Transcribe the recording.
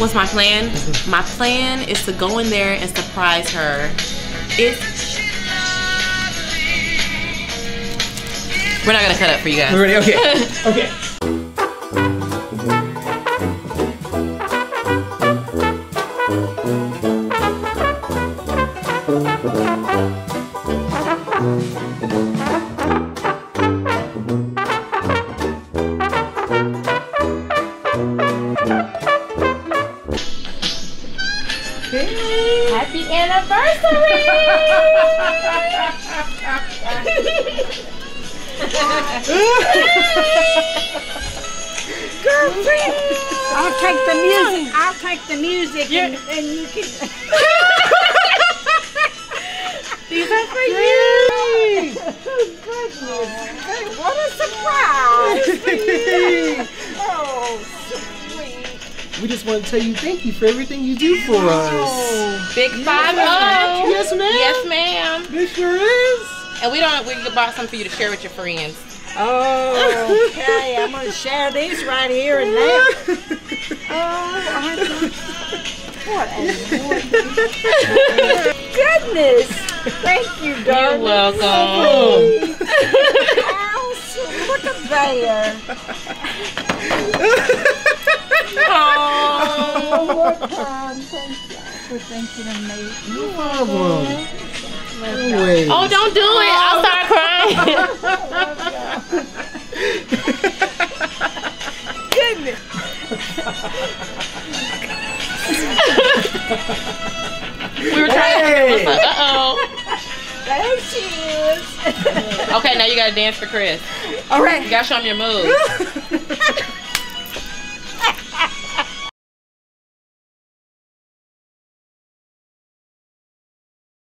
What's my plan? My plan is to go in there and surprise her. It's We're not gonna cut up for you guys. We're ready? Okay. okay. Happy anniversary! Girlfriend, I'll take the music. I'll take the music and, and you can. These are for you. Goodness, what We just want to tell you thank you for everything you do for us. Big five oh. Yes, ma'am. Yes, ma'am. This sure is. And we don't we can bought some for you to share with your friends. Oh, okay. I'm going to share these right here and now. Oh, what a goodness! Thank you, darling. You're welcome. Allison, look at there. More time. Thank you for thinking of me. No problem. Always. Oh, don't do it. I'll start crying. Goodness. we were trying Hey. to. Uh oh. There she is. Okay, now you gotta dance for Chris. All right. You gotta show him your moves.